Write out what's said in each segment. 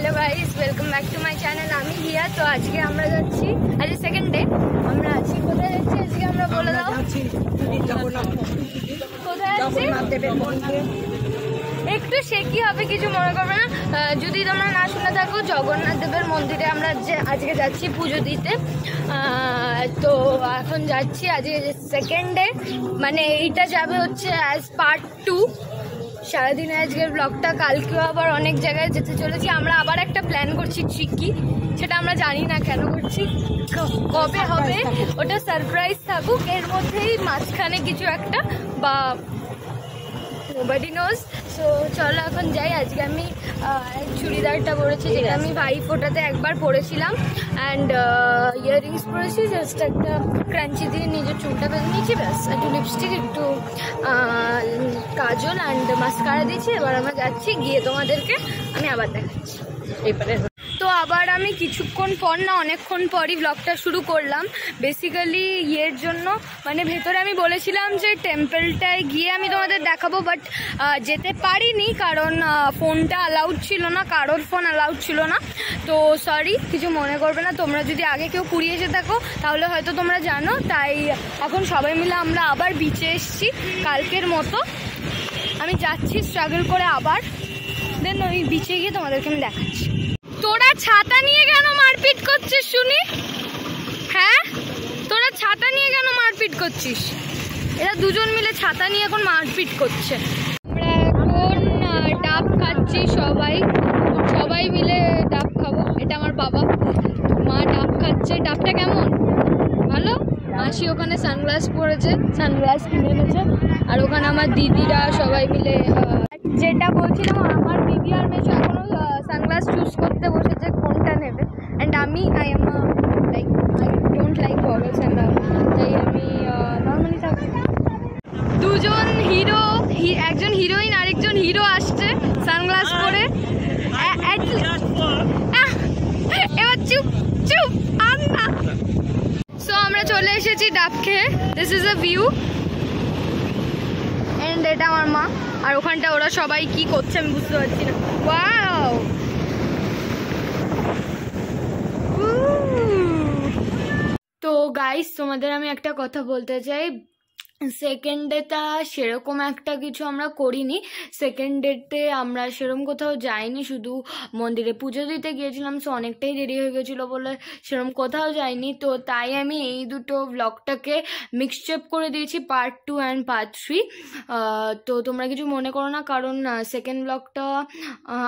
Hello guys welcome back to my channel আমি হিয়া তো আজকে আমরা যাচ্ছি আজ সেকেন্ড ডে আমরা আছি কোথায় যাচ্ছি আজকে আমরা বলে দাও? কোথায় যাচ্ছি? একটু সে কি হবে কিছু মনে করবে না। যদি তোমরা না শুনে থাকো জগন্নাথ দেবের মন্দিরে আমরা যে আজকে যাচ্ছি পুজো দিতে। তো এখন যাচ্ছি আজকে সেকেন্ড ডে মানে এইটা যাবে হচ্ছে অ্যাজ পার্ট টু সারাদিনে আজকের ব্লগটা কালকেও আবার অনেক জায়গায় যেতে চলেছি। আমরা আবার একটা প্ল্যান করছি ঠিকই সেটা আমরা জানি না কেন করছি। কবে হবে? ওটা সারপ্রাইজ থাকুক। এর মধ্যেই মাঝখানে কিছু একটা বা নোবাডি নোজ সো চলো এখন যাই। আজকে আমি চুড়িদারটা পরেছি যেটা আমি ভাই ফোটাতে একবার পরেছিলাম। অ্যান্ড ইয়াররিংস পরেছি জাস্ট একটা ক্রাঞ্চি দিয়ে নিজের চুলটা বেঁধে নিয়েছি ব্যাস। একটু লিপস্টিক একটু কাজল অ্যান্ড মাস্কারা দিয়েছি। এবার আমরা যাচ্ছি গিয়ে তোমাদেরকে আমি আবার দেখাচ্ছি। এবারে আবার আমি কিছুক্ষণ পর না অনেকক্ষণ পরই ব্লগটা শুরু করলাম। বেসিক্যালি ইয়ের জন্য মানে ভেতরে আমি বলেছিলাম যে টেম্পলটায় গিয়ে আমি তোমাদের দেখাবো বাট যেতে পারিনি কারণ ফোনটা অ্যালাউড ছিল না, কারোর ফোন অ্যালাউড ছিল না। তো সরি কিছু মনে করবে না। তোমরা যদি আগে কেউ কুড়িয়ে এসে থাকো, তাহলে হয়তো তোমরা জানো। তাই এখন সবাই মিলে আমরা আবার বিচে এসেছি কালকের মতো। আমি যাচ্ছি স্ট্রাগল করে আবার দেন ওই বিচে গিয়ে তোমাদেরকে আমি দেখাচ্ছি। তোরা ছাতা নিয়ে কেন মারপিট করছিস, শুনি? হ্যাঁ? তোরা ছাতা নিয়ে কেন মারপিট করছিস? এরা দুজন মিলে ছাতা নিয়ে এখন মারপিট করছে। আমরা এখন ডাব খাচ্ছি সবাই। সবাই মিলে ডাব খাব। এটা আমার বাবা। মা ডাব খাচ্ছে। ডাবটা কেমন? ভালো? মাসি ওখানে সানগ্লাস পরেছে, সানগ্লাস কিনে এনেছে। আর ওখানে আমার দিদিরা সবাই মিলে যেটা বলছিলাম আমার দিদি আর মেশো এখনও সানগ্লাস চুজ করতে বসেছে কোনটা নেবে। অ্যান্ড আমি I am like I don't like goggles and তাই আমি নর্মালি থাকি। দুজন হিরো একজন হিরোইন আরেকজন হিরো আসছে সানগ্লাস পরে। এবার চুপ চুপ আর না সো আমরা চলে এসেছি ডাব খেয়ে দিস ইজ আ ভিউ এটা আমার মা। আর ওখানটা ওরা সবাই কি করছে আমি বুঝতে পারছি না। ওয়াও তো গাইস তোমাদের আমি একটা কথা বলতে চাই। সেকেন্ড ডেটা সেরকম একটা কিছু আমরা করিনি। সেকেন্ড ডেতে আমরা সেরকম কোথাও যাইনি, শুধু মন্দিরে পুজো দিতে গিয়েছিলাম সো অনেকটাই দেরি হয়ে গেছিল বলে সেরকম কোথাও যাইনি। তো তাই আমি এই দুটো ব্লগটাকে মিক্সচাপ করে দিয়েছি part two and part three তো তোমরা কিছু মনে করো না, কারণ সেকেন্ড ব্লগটা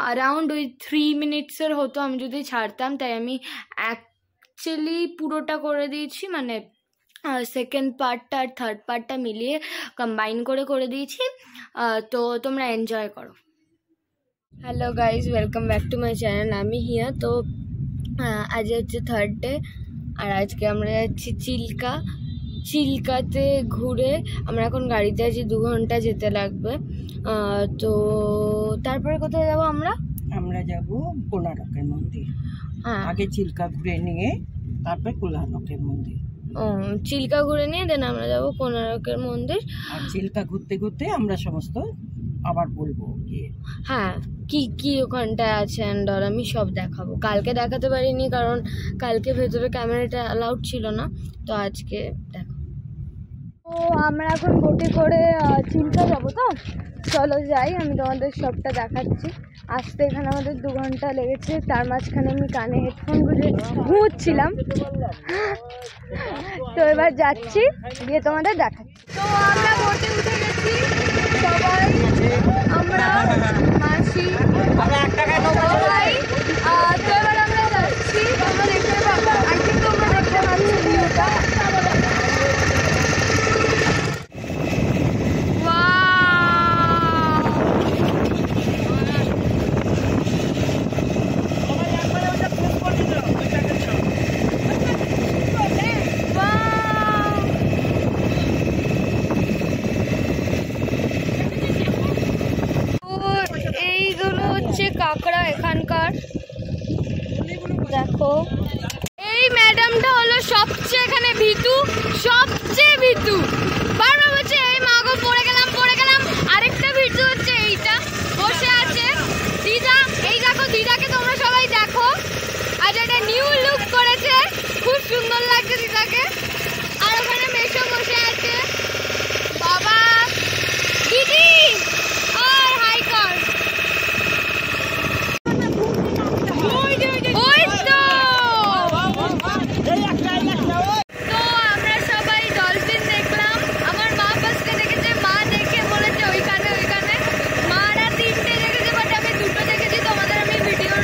অ্যারাউন্ড ওই থ্রি মিনিটসের হতো আমি যদি ছাড়তাম, তাই আমি অ্যাকচুয়ালি পুরোটা করে দিয়েছি মানে সেকেন্ড পার্টটা আর থার্ড পার্টটা মিলিয়ে কম্বাইন করে করে দিয়েছি। তো তোমরা এনজয় করো। Hello guys welcome back to my channel আমি হিয়া। তো আজ হচ্ছে থার্ড ডে আর আজকে আমরা যাচ্ছি চিল্কা। চিল্কাতে ঘুরে আমরা এখন গাড়িতে আছি দু ঘণ্টা যেতে লাগবে। তো তারপরে কোথায় যাব আমরা? আমরা যাব কোনারকের মন্দির। হ্যাঁ। আগে চিল্কা ঘুরে নিয়ে তারপরে কোলানকের মন্দির। চিল্কা ঘুরে নিয়ে দেন আমরা যাব কোনারকের মন্দির। আর চিল্কা ঘুরতে ঘুরতে আমরা সমস্ত আবার বলব গিয়ে। হ্যাঁ কি কি ওখানটায় আছে অ্যান্ড আর আমি সব দেখাবো। কালকে দেখাতে পারিনি কারণ কালকে ভেতরে ক্যামেরাটা অ্যালাউড ছিল না। তো আজকে তো আমরা এখন বোটে করে চিল্কা যাব তো? চলো যাই, আমি তোমাদের সবটা দেখাচ্ছি। আসতে এখানে আমাদের দু ঘণ্টা লেগেছে, তার মাঝখানে আমি কানে হেডফোন গুঁজে ঘুমোচ্ছিলাম। তো এবার যাচ্ছি, গিয়ে তোমাদের দেখাচ্ছি। তো আমরা বোটে উঠে গেছি, সবাই, আমরা, মাসি সবাই আহ, তো এবার আমরা যাচ্ছি তোমরা দেখতে পাবো আই থিঙ্ক তোমরা দেখতে পাচ্ছ ভিউটা এইগুলো হচ্ছে কাঁকড়া এখানকার দেখো। এই ম্যাডামটা হলো সবচেয়ে এখানে ভিতু, সবচেয়ে ভিতু। বারবার হচ্ছে এই মাগো পড়ে গেলাম পড়ে গেলাম। আরেকটা ভিতু হচ্ছে এইটা। বসে আছে। দিদা, এই দেখো দিদাকে তোমরা সবাই দাদাকে আর ওখানে মেশো বসে আছে বাবা দিদি আর হাই কর ওই তো তো আমরা সবাই ডলফিন দেখলাম আমার মা ফার্স্টে দেখেছে মা দেখে বলেছে ওইখানে ওইখানে মারা তিনটে দেখেছে বাট আমি দুটো দেখেছি তোমাদের আমি ভিডিও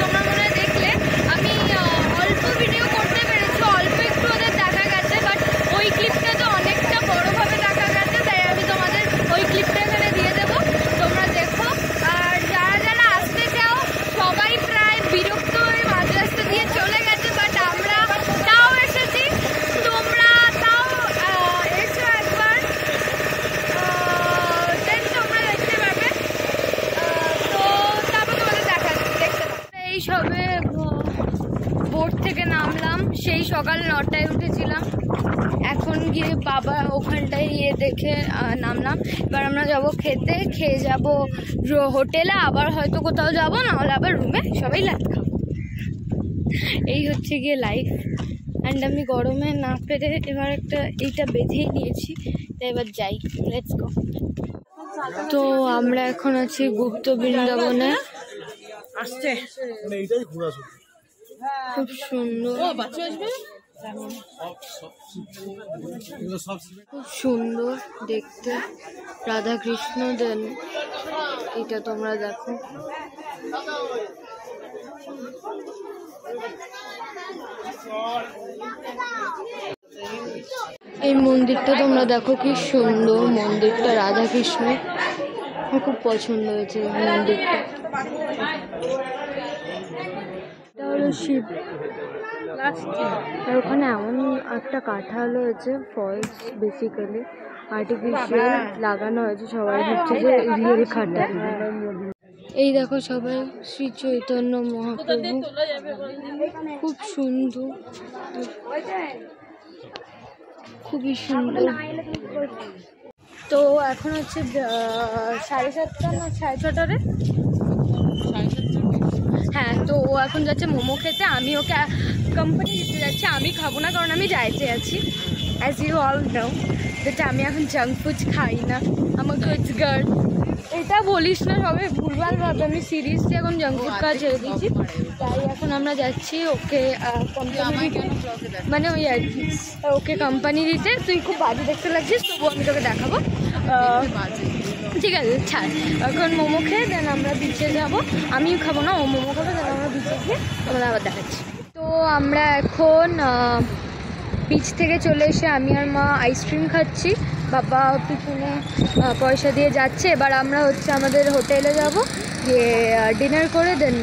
তোমরা মনে হয় দেখলে আমি আহ, অল্প ভিডিও করতে পেরেছি অল্প একটু ওদের দেখা গেছে বাট ওই ক্লিপটা তো অনেকটা বড়োভাবে দেখা গেছে তাই আমি তোমাদের ওই ক্লিপটা এখানে দিয়ে দেবো তোমরা দেখো আর যারা যারা আসতে চাও সবাই প্রায় বিরক্ত হয়ে মাঝ রাস্তা দিয়ে চলে গেছে বাট আমরা তাও এসেছি তোমরা তাও আহ, এসো একবার দেন তোমরা দেখতে পাবে আহ, তো তারপর তোমাদের দেখা দেখতে পাবে এই সবে বোট থেকে নামলাম সেই সকাল নটায় উঠেছিলাম। এখন গিয়ে বাবা ওখানটায় গিয়ে দেখে নামলাম। এবার আমরা যাব খেতে খেয়ে যাব হোটেলে। আবার হয়তো কোথাও যাব না হলে আবার রুমে সবাই লাইট খাব। এই হচ্ছে গিয়ে লাইফ অ্যান্ড আমি গরমে না পেরে এবার একটা এইটা বেঁধেই নিয়েছি। তাই এবার যাই। লেটস গো তো আমরা এখন আছি গুপ্ত বৃন্দাবনে। আসছে। খুব সুন্দর। খুব সুন্দর দেখতে। রাধা কৃষ্ণ দেন। এটা তোমরা দেখো। এই মন্দিরটা তোমরা দেখো কি সুন্দর। মন্দিরটা রাধা কৃষ্ণ খুব পছন্দ হয়েছে মন্দিরটা। শিব। আর ওখানে এমন একটা কাঁঠাল হয়েছে ফলস বেসিক্যালি আর্টিফিশিয়াল লাগানো হয়েছে সবাই হচ্ছে যে রিয়েল কাঁঠাল। এই দেখো সবাই শ্রী চৈতন্য মহাপ্রভু। খুব সুন্দর। খুবই সুন্দর। তো এখন হচ্ছে সাড়ে সাতটা না সাড়ে ছটারে তো ও এখন যাচ্ছে মোমো খেতে আমি ওকে কোম্পানি দিতে যাচ্ছি আমি খাব না কারণ আমি ডায়েটে আছি। অ্যাজ ইউ অল নো যেটা আমি এখন জাঙ্ক ফুড খাই না। আমার গুডস গার্ড এটা বলিস না সবে ভুলভাল ভাবে আমি সিরিয়াসলি এখন জাঙ্ক ফুড খাওয়া ছেড়ে দিয়েছি। তাই এখন আমরা যাচ্ছি ওকে কোম্পানি মানে ওই আর কি ওকে কোম্পানি দিতে। তুই খুব বাজে দেখতে লাগছিস তবু আমি তোকে দেখাবো। আহ, ঠিক আছে, ছাড়। এখন মোমো খেয়ে দেন আমরা বিচে যাব। আমিও খাব না, ও মোমো খাব দেন আমরা বিচে গিয়ে তোমাদের আবার দেখাচ্ছি। তো আমরা এখন বিচ থেকে চলে এসে আমি আর মা আইসক্রিম খাচ্ছি। বাবা পিছনে পয়সা দিয়ে যাচ্ছে। এবার আমরা হচ্ছে আমাদের হোটেলে যাব। গিয়ে ডিনার করে দেন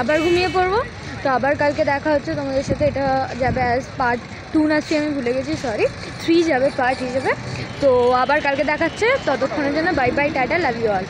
আবার ঘুমিয়ে পড়ব। তো আবার কালকে দেখা হচ্ছে তোমাদের সাথে। এটা যাবে অ্যাজ পার্ট টু নাচি আমি ভুলে গেছি সরি থ্রি যাবে পার্ট হিসেবে তো আবার কালকে দেখাচ্ছে, ততক্ষণের জন্য bye bye ta ta love you all